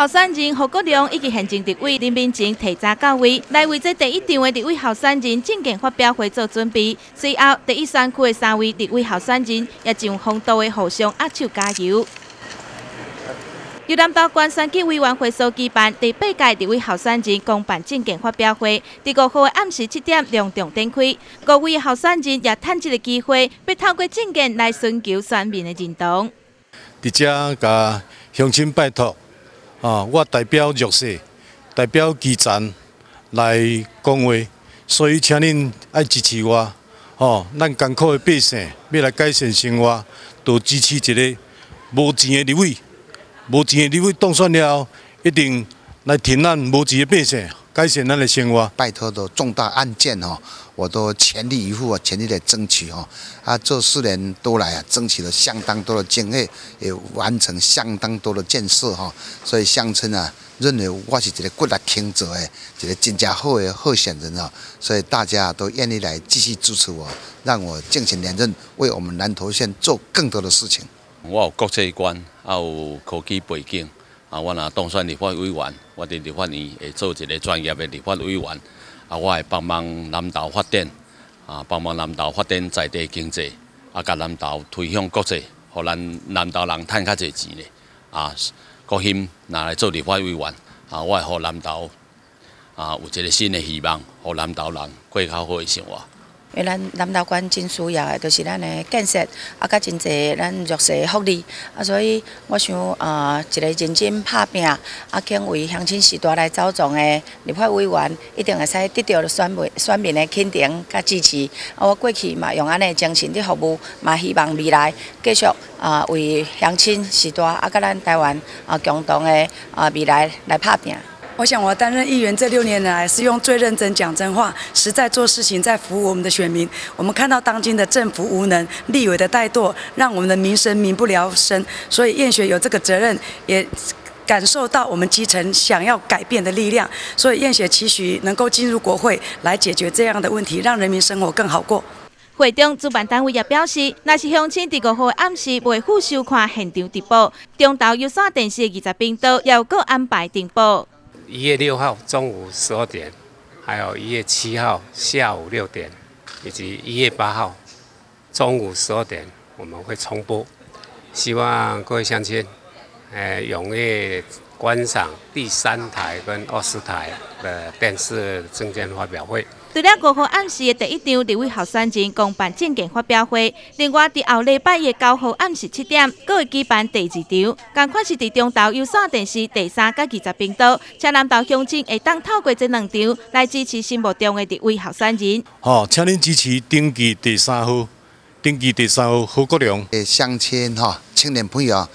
候选人何国良以及行政立委林明静提早到位，来为这第一场的立委候选人证件发表会做准备。随后，第一选区的三位立委候选人也上风度的互相握手加油。由南投县选举委员会所举办第八届立委候选人公办证件发表会，第五号的暗时七点隆重展开。各位候选人也趁这个机会，要透过证件来寻求选民的认同。伫遮甲乡亲拜托，啊，我代表弱势，代表基层来讲话，所以请恁爱支持我，吼，咱艰苦的百姓要来改善生活，都支持一个无钱的李伟。无钱的李伟当选了，一定来填咱无钱的百姓改善咱的生活。拜托的重大案件哦，我都全力以赴啊，全力来争取哦。啊，这四年多来啊，争取了相当多的经费，也完成相当多的建设哈。所以乡村啊，认为我是一个骨力强做的，一个真正好的候选人啊。所以大家都愿意来继续支持我，让我竞选连任，为我们南投县做更多的事情。我有国际观，也有科技背景，啊，我若当选立法委员，我伫立法院会做一个专业的立法委员，啊，我会帮忙南投发展，啊，帮忙南投发展在地经济，啊，甲南投推向国际，互咱南投人赚较侪钱咧，啊，国兴拿来做立法委员，啊，我会互南投啊有一个新的希望，互南投人过较好的生活。因为咱南投县真需要的，就是咱的建设，啊，甲真济咱弱势福利，啊，所以我想，呃，一个认真拍拼，啊，肯为乡亲时代来走总的立法委员，一定会使得到选民选民的肯定甲支持。啊，我过去嘛用安尼精神的服务，嘛希望未来继续啊为乡亲时代，啊，甲咱台湾啊共同的啊未来来拍拼。我想，我担任议员这六年来，是用最认真讲真话、实在做事情，在服务我们的选民。我们看到当今的政府无能、立委的怠惰，让我们的民生民不聊生。所以燕雪有这个责任，也感受到我们基层想要改变的力量。所以燕雪期许能够进入国会，来解决这样的问题，让人民生活更好过。会中主办单位也表示，那是乡亲第五号暗时未赴收看现场直播，中岛有线电视二十频道也有个安排直播。一月六号中午十二点，还有一月七号下午六点，以及一月八号中午十二点，我们会重播。希望各位乡亲，诶，踊跃观赏第三台跟二十台的电视证件发表会。除了五号暗时的第一场立委候选人公办证件发表会，另外伫后礼拜的九号暗时七点，阁会举办第二场，同款是伫中岛有线电视第三甲二十频道，请南投乡亲会当透过这两场来支持心目中的立委候选人。好，请您支持登记第三号，登记第三号何国良。诶，乡亲哈，青年朋友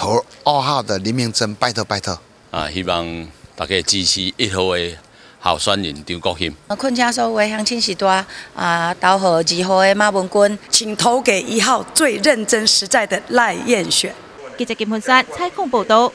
投二号的林明珍，拜托拜托。啊，希望大家支持一号的。候选人张国兴。啊困车所为乡亲时代啊，投号二号的马文君，请投给一号最认真实在的赖燕雪。记者金凤山采访报道。